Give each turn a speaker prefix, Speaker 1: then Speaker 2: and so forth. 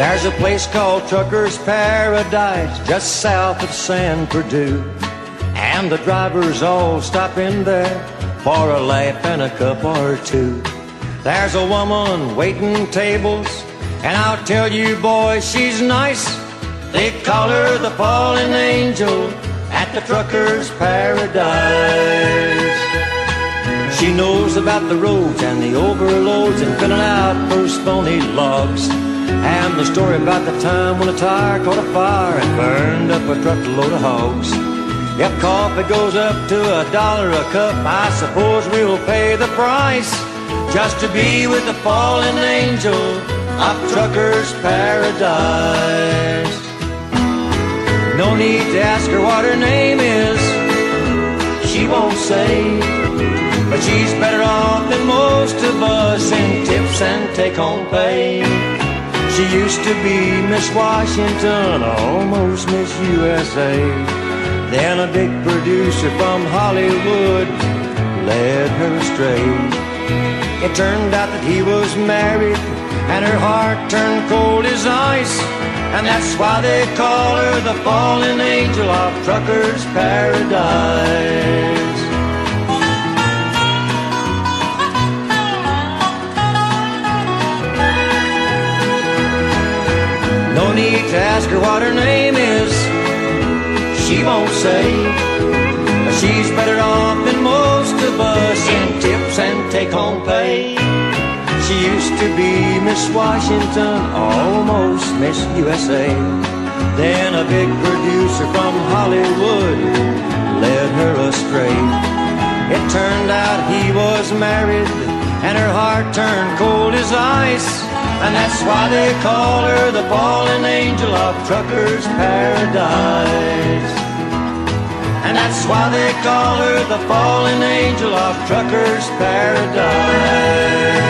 Speaker 1: There's a place called Trucker's Paradise just south of San Berdoo. And the drivers all stop in there for a laugh and a cup or two. There's a woman waiting tables, and I'll tell you, boys, she's nice. They call her the fallen angel at the Trucker's Paradise. She knows about the roads and the overloads and filling out those phony logs. And the story about the time when a tire caught a fire and burned up a truckload of hogs. If coffee goes up to a dollar a cup, I suppose we'll pay the price just to be with the fallen angel of trucker's paradise. No need to ask her what her name is, she won't say. But she's better off than most of us in tips and take home pay. She used to be Miss Washington, almost Miss USA. Then a big producer from Hollywood led her astray. It turned out that he was married, and her heart turned cold as ice. And that's why they call her the fallen angel of truckers' paradise. No need to ask her what her name is, she won't say. She's better off than most of us in tips and take home pay. She used to be Miss Washington, almost Miss USA. Then a big producer from Hollywood led her astray. It turned out he was married, and her heart turned cold as ice. And that's why they call her the fallen angel of truckers' paradise. And that's why they call her the fallen angel of truckers' paradise.